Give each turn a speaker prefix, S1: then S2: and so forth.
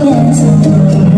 S1: Yes.